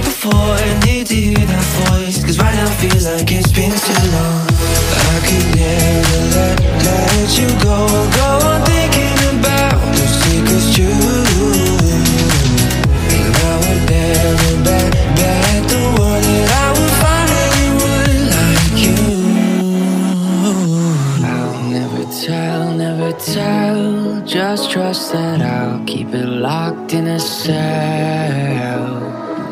before. Need to hear that voice. Cause right now feels like it's been too long. I could never let, let you go. Go on thinking about the secrets true. And I never the world that I would find anyone like you. I'll never tell, never tell. Just trust that I'll keep it locked in a cell.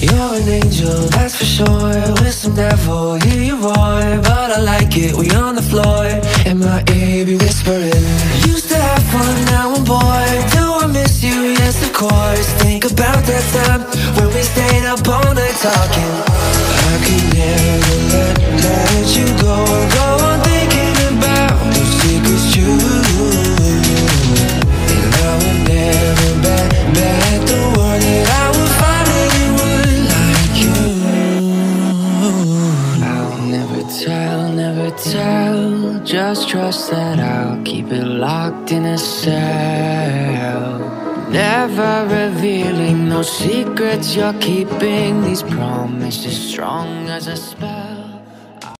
You're an angel, that's for sure. With some devil, hear you roar. But I like it, we on the floor. In my ear, be whispering. Used to have fun, now I'm bored. Do I miss you? Yes, of course. Think about that time when we stayed up all night talking. I could never let, let you go. Tell, tell. Just trust that I'll keep it locked in a cell. Never revealing no secrets you're keeping. These promises strong as a spell.